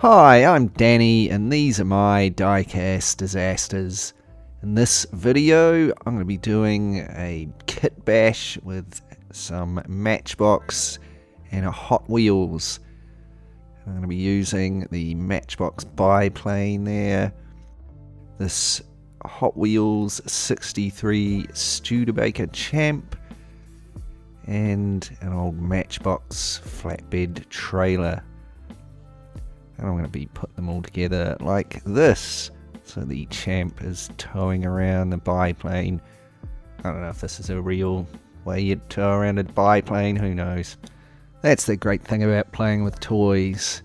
Hi, I'm Danny, and these are my diecast disasters. In this video, I'm going to be doing a kit bash with some Matchbox and a Hot Wheels. I'm going to be using the Matchbox biplane there, this Hot Wheels 63 Studebaker Champ, and an old Matchbox flatbed trailer. And I'm going to be putting them all together like this. So the champ is towing around the biplane. I don't know if this is a real way you'd tow around a biplane, who knows. That's the great thing about playing with toys.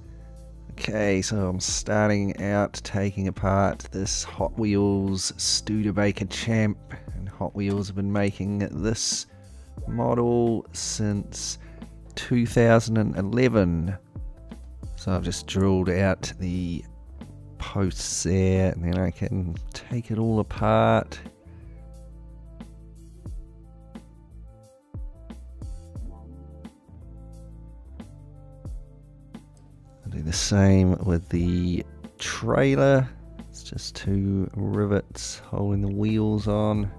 Okay, so I'm starting out taking apart this Hot Wheels Studebaker Champ. And Hot Wheels have been making this model since 2011. So I've just drilled out the posts there and then I can take it all apart. I'll do the same with the trailer. It's just two rivets holding the wheels on.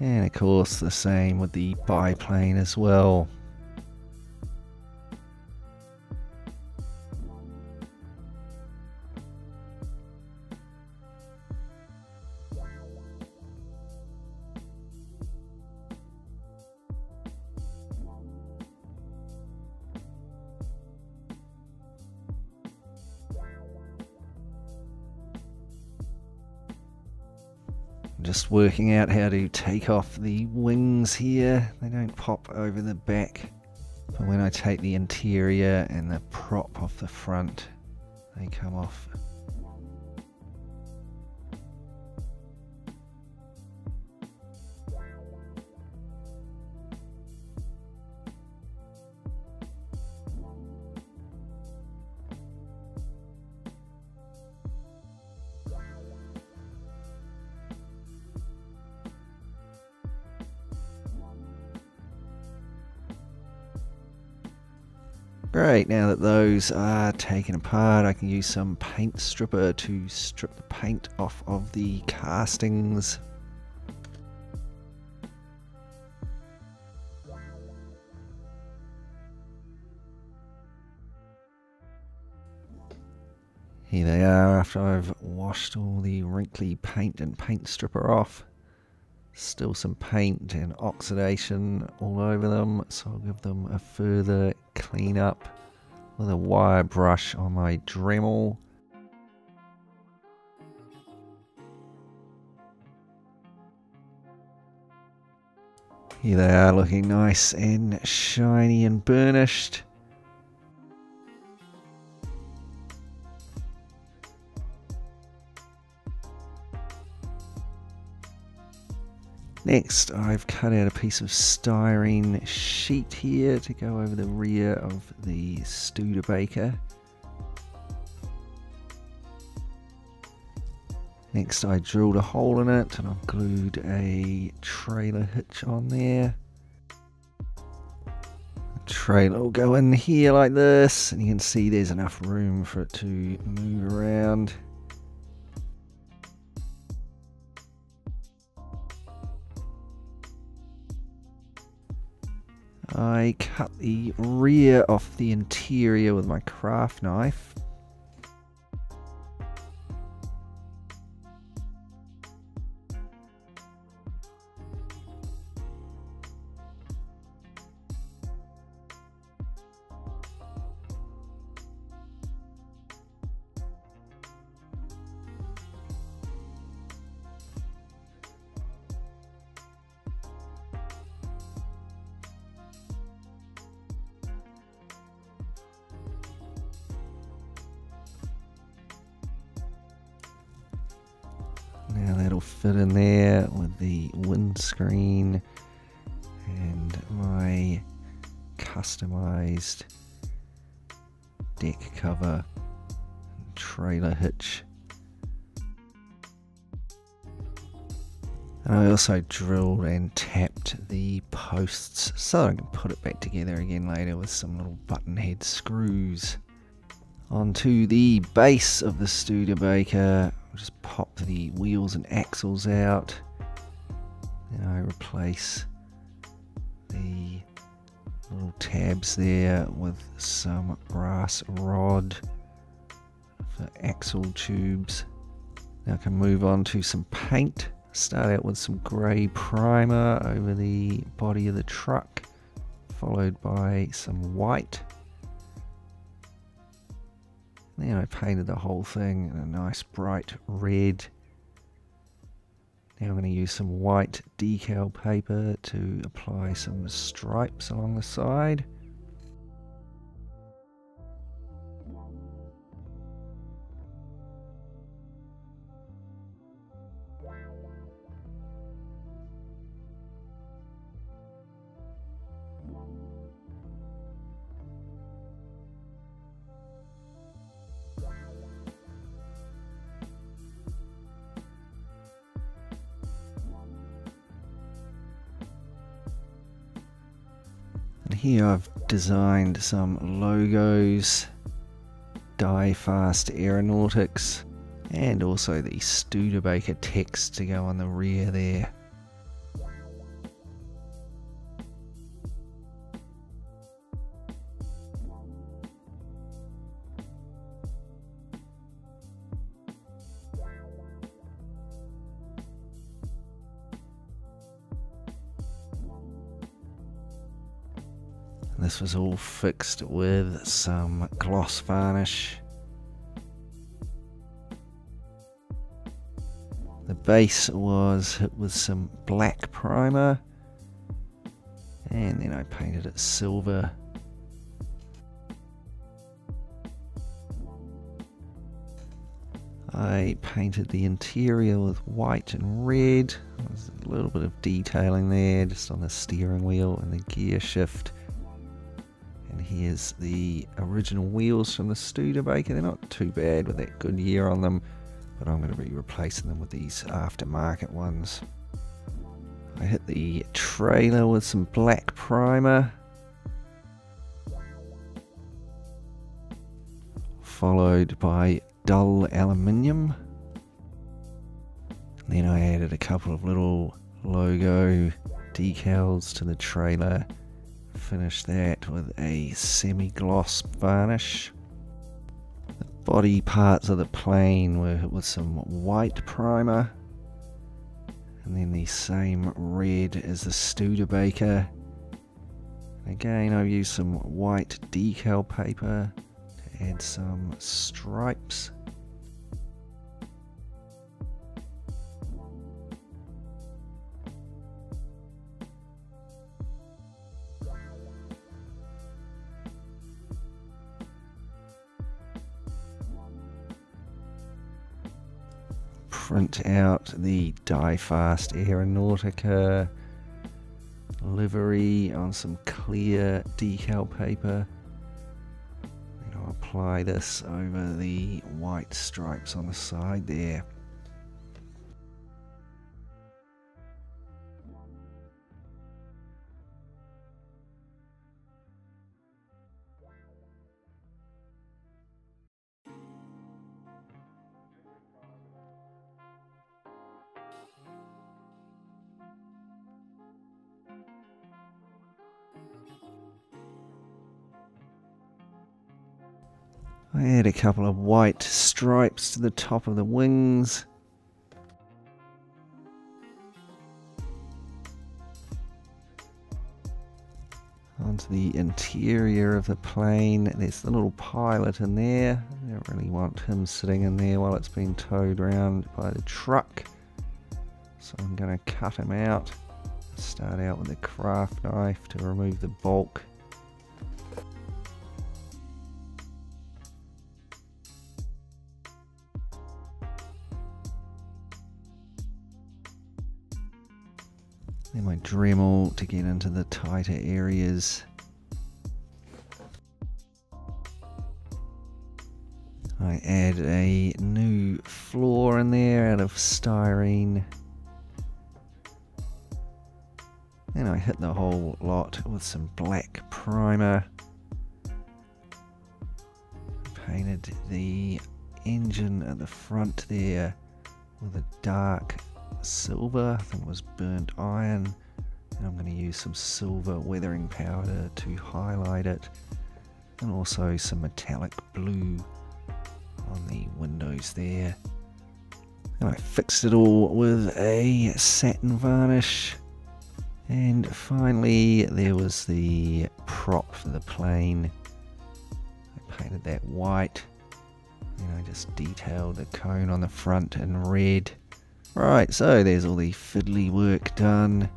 And of course the same with the biplane as well. Just working out how to take off the wings here. They don't pop over the back. But when I take the interior and the prop off the front, they come off Great, now that those are taken apart, I can use some paint stripper to strip the paint off of the castings. Here they are after I've washed all the wrinkly paint and paint stripper off. Still some paint and oxidation all over them, so I'll give them a further clean up with a wire brush on my Dremel. Here they are looking nice and shiny and burnished. Next, I've cut out a piece of styrene sheet here to go over the rear of the Studebaker. Next, I drilled a hole in it and I've glued a trailer hitch on there. The trailer will go in here like this, and you can see there's enough room for it to move around. I cut the rear off the interior with my craft knife. That'll fit in there with the windscreen and my customized deck cover trailer hitch. And I also drilled and tapped the posts so I can put it back together again later with some little button head screws. Onto the base of the Studebaker, I'll just pop the wheels and axles out. Then I replace the little tabs there with some brass rod for axle tubes. Now I can move on to some paint. Start out with some grey primer over the body of the truck, followed by some white. Then I painted the whole thing in a nice bright red. Now I'm going to use some white decal paper to apply some stripes along the side. Here I've designed some logos, Die Fast Aeronautics, and also the Studebaker text to go on the rear there. This was all fixed with some gloss varnish. The base was hit with some black primer and then I painted it silver. I painted the interior with white and red. There's a little bit of detailing there just on the steering wheel and the gear shift. Here's the original wheels from the Studebaker. They're not too bad with that Goodyear on them, but I'm going to be replacing them with these aftermarket ones. I hit the trailer with some black primer. Followed by dull aluminium. Then I added a couple of little logo decals to the trailer Finish that with a semi-gloss varnish. The body parts of the plane were with some white primer. And then the same red as the Studebaker. Again, I've used some white decal paper to add some stripes. Print out the Die Fast Aeronautica livery on some clear decal paper. And I'll apply this over the white stripes on the side there. Add a couple of white stripes to the top of the wings. Onto the interior of the plane, there's the little pilot in there. I don't really want him sitting in there while it's being towed around by the truck. So I'm going to cut him out. Start out with a craft knife to remove the bulk Then my Dremel to get into the tighter areas. I add a new floor in there out of styrene. And I hit the whole lot with some black primer. Painted the engine at the front there with a dark silver, I think it was burnt iron. And I'm going to use some silver weathering powder to highlight it. And also some metallic blue on the windows there. And I fixed it all with a satin varnish. And finally, there was the prop for the plane. I painted that white. And I just detailed the cone on the front in red. Right, so there's all the fiddly work done.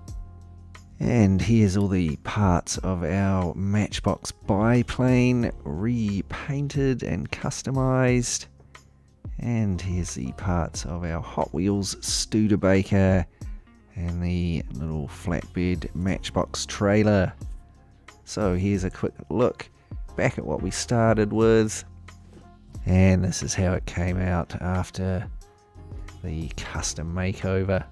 And here's all the parts of our Matchbox biplane repainted and customized. And here's the parts of our Hot Wheels Studebaker and the little flatbed Matchbox trailer. So here's a quick look back at what we started with. And this is how it came out after the custom makeover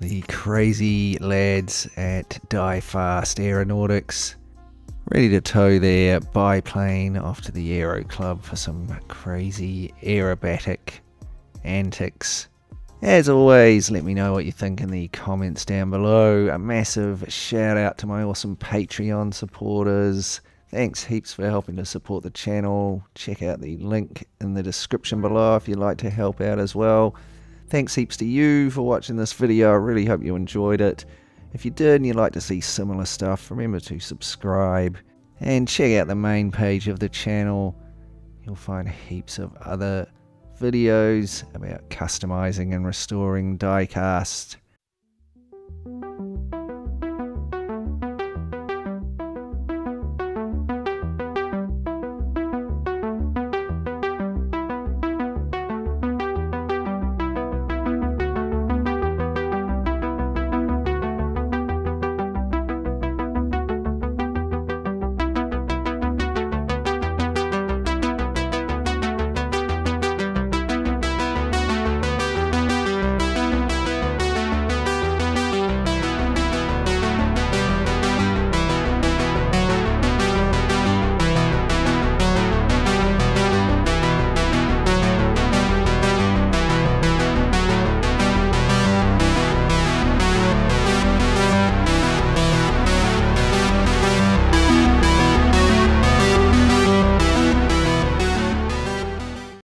the crazy lads at Die Fast Aeronautics, ready to tow their biplane off to the Aero Club for some crazy aerobatic antics. As always, let me know what you think in the comments down below. A massive shout out to my awesome Patreon supporters. Thanks heaps for helping to support the channel. Check out the link in the description below if you'd like to help out as well. Thanks heaps to you for watching this video. I really hope you enjoyed it. If you did and you'd like to see similar stuff, remember to subscribe and check out the main page of the channel. You'll find heaps of other videos about customizing and restoring diecast.